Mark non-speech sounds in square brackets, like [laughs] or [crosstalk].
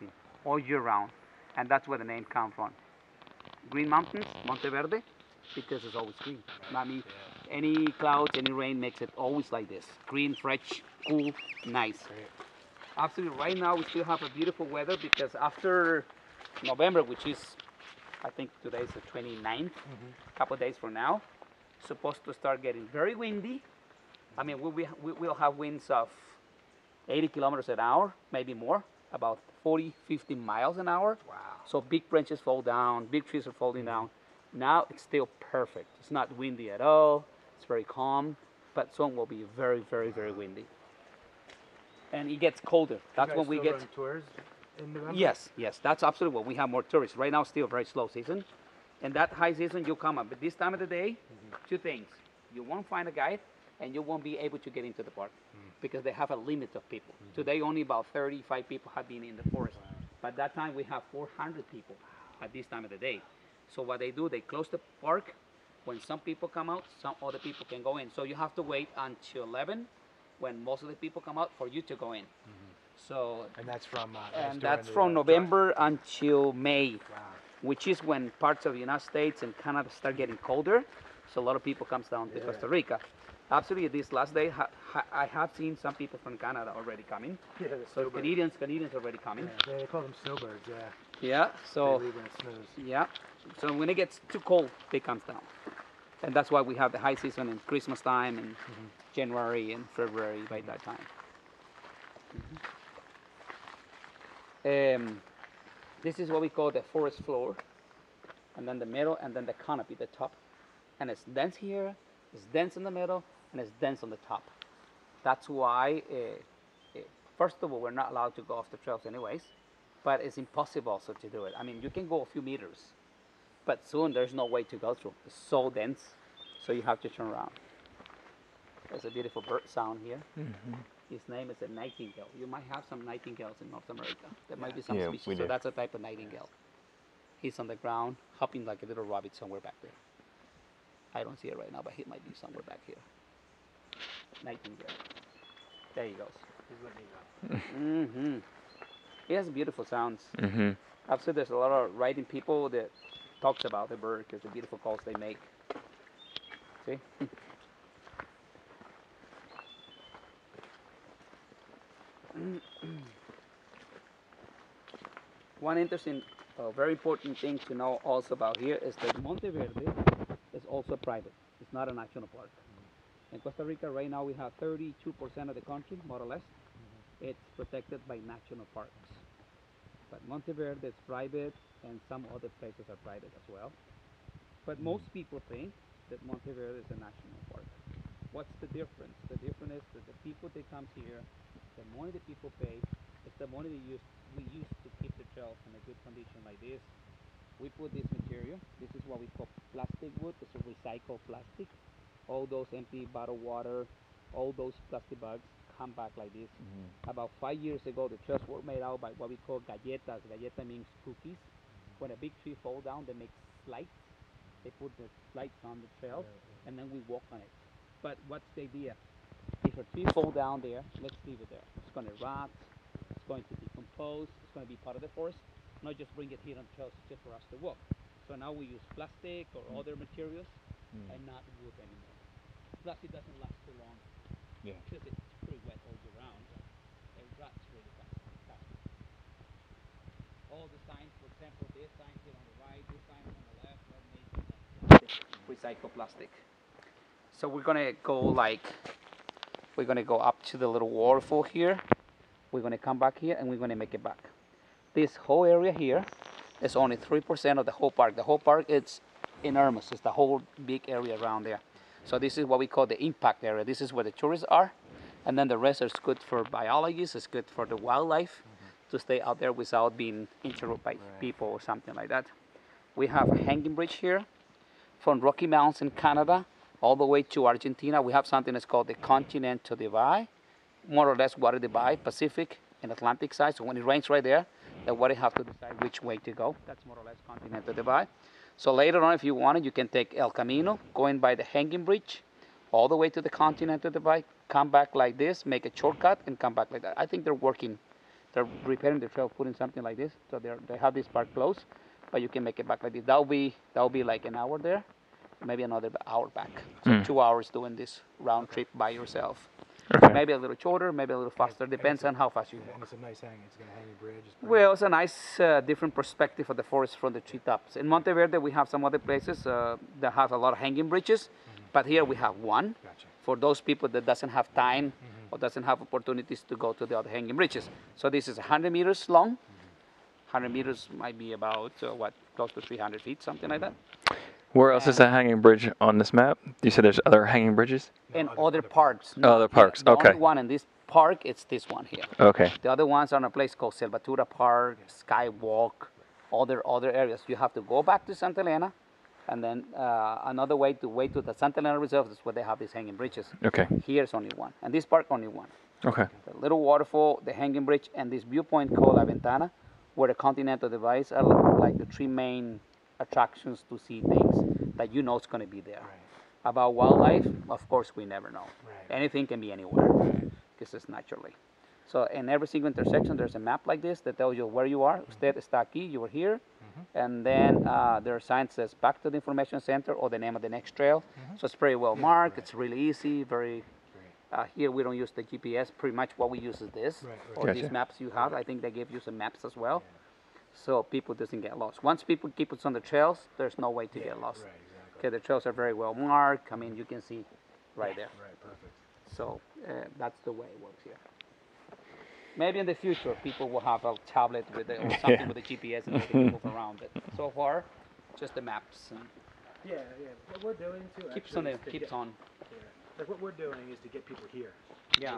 mountain all year round, and that's where the name comes from. Green mountains, Monteverde, because it's always green. I mean, any clouds, any rain makes it always like this: green, fresh, cool, nice. Absolutely. Right now we still have a beautiful weather because after November, which is I think today is the 29th, a mm-hmm. couple of days from now, supposed to start getting very windy. I mean, be, we- we'll have winds of 80 kilometers an hour, maybe more, about 40, 50 miles an hour. Wow. So big branches fall down, big trees are falling mm-hmm. down. Now it's still perfect. It's not windy at all. It's very calm, but soon will be very, very, very windy. And it gets colder. That's when we get. tours in November. Yes, yes, that's absolutely what we have more tourists. Right now, still very slow season. And that high season, you come up. But this time of the day, mm-hmm. two things. You won't find a guide, and you won't be able to get into the park hmm. because they have a limit of people. Hmm. Today, only about 35 people have been in the forest. But that time, we have 400 people at this time of the day. So what they do, they close the park. When some people come out, some other people can go in. So you have to wait until 11 when most of the people come out for you to go in. Mm-hmm. So And that's from. Uh, and that's the, from dry- November until May, Wow. which is when parts of the United States and Canada start getting colder. So a lot of people comes down to Yeah. Costa Rica. Absolutely, this last day ha- ha- I have seen some people from Canada already coming. Yeah, So. Canadians, Canadians already coming. Yeah, they call them snowbirds. Yeah. Yeah. So when it yeah. So when it gets too cold, they comes down, and that's why we have the high season in Christmas time and January and February by that time. Um, this is what we call the forest floor, and then the middle, and then the canopy, the top, and it's dense here, it's dense in the middle, and it's dense on the top. That's why, uh, uh, first of all, we're not allowed to go off the trails anyways, but it's impossible also to do it. I mean, you can go a few meters, but soon there's no way to go through. It's so dense, so you have to turn around. There's a beautiful bird sound here. His name is a nightingale. You might have some nightingales in North America. There might be some Yeah, we species. So that's a type of nightingale. He's on the ground, hopping like a little rabbit somewhere back there. I don't see it right now, but he might be somewhere back here. Nightingale. There he goes. He's letting you go. hmm He has beautiful sounds. Mm-hmm. I've said there's a lot of writing people that talks about the bird because the beautiful calls they make. See? [laughs] One interesting, uh, very important thing to know also about here is that Monteverde is also private. It's not a national park. In Costa Rica, right now we have 32% of the country, more or less. Mm-hmm. It's protected by national parks. But Monteverde is private, and some other places are private as well. But mm-hmm. most people think that Monteverde is a national park. What's the difference? The difference is that the people that come here, the money that people pay, is the money they use, we use to keep the trails in a good condition like this. We put this material. This is what we call plastic wood. It's a recycled plastic. All those empty bottled water, all those plastic bags come back like this. Mm-hmm. About five years ago, the trails were made out by what we call galletas. Galleta means cookies. Mm-hmm. When a big tree fall down, they make slides. They put the slides on the trail, and then we walk on it. But what's the idea? If a tree fall down there, let's leave it there. It's going to rot. It's going to decompose. It's going to be part of the forest. Not just bring it here on trails just for us to walk. So now we use plastic or mm. other materials, mm. and not wood anymore. Plastic doesn't last too long Yeah. because it's pretty wet all year round. It rots really fast. fast. All the signs, for example, this sign here on the right, this sign on the left, are made recycled plastic. So we're gonna go like, we're gonna go up to the little waterfall here. We're gonna come back here and we're gonna make it back. This whole area here is only three percent of the whole park. The whole park it's enormous. It's the whole big area around there. So this is what we call the impact area. This is where the tourists are, and then the rest is good for biologists. It's good for the wildlife to mm-hmm. stay out there without being interrupted by people or something like that. We have a hanging bridge here from Rocky Mountains in Canada all the way to Argentina. We have something that's called the Continental Divide, more or less water divide, Pacific and Atlantic side. So when it rains right there, the water have to decide which way to go. That's more or less Continental Divide. So later on, if you want it, you can take El Camino, going by the hanging bridge, all the way to the Continental Divide, come back like this, make a shortcut, and come back like that. I think they're working, they're repairing the trail, putting something like this. So they they have this part closed, but you can make it back like this. That'll be that'll be like an hour there, maybe another hour back. So Mm. two hours doing this round trip by yourself. Okay. Maybe a little shorter, maybe a little faster. and it's Depends a- on how fast you And walk. it's a nice hang. It's gonna hang a bridge. It's Well, it's a nice uh, different perspective of the forest from the treetops. In Monteverde, we have some other places uh, that have a lot of hanging bridges, but here we have one Gotcha. for those people that doesn't have time Mhm. or doesn't have opportunities to go to the other hanging bridges. So this is 100 meters long. 100 meters might be about uh, what close to 300 feet, something like that. Where else is that hanging bridge on this map? You said there's other hanging bridges? No, and other- parks. Oh, not other parks, The okay. only one in this park, it's this one here. Okay. The other ones are in a place called Selvatura Park, Skywalk, other other areas. You have to go back to Santa Elena, and then uh, another way to way to the Santa Elena Reserve is where they have these hanging bridges. Okay. Here's only one, and this park only one. Okay. The little waterfall, the hanging bridge, and this viewpoint called La Ventana, where the Continental Divide are like the three main attractions to see things that you know is going to be there. Right. About wildlife, of course, we never know. Right. Anything can be anywhere because it's naturally. So in every single intersection, there's a map like this that tells you where you are. Usted está aquí, you were here. And then uh, there are signs that says back to the information center or the name of the next trail. So it's pretty well marked. It's really easy, very Great. uh, here we don't use the GPS. Pretty much what we use is this, Right, right. or Gotcha. these maps you have. I think they give you some maps as well, so people doesn't get lost. Once people keep us on the trails, there's no way to get lost. Right. Exactly. Okay, the trails are very well marked. I mean, you can see right there. Right. Perfect. So uh, that's the way it works here. Maybe in the future, people will have a tablet with the, or [laughs] something Yeah. with the GPS and they can move around it. So far, just the maps and Yeah. Yeah. What we're doing too. keeps on the, is to keeps get- on. Yeah. Like what we're doing is to get people here. Yeah.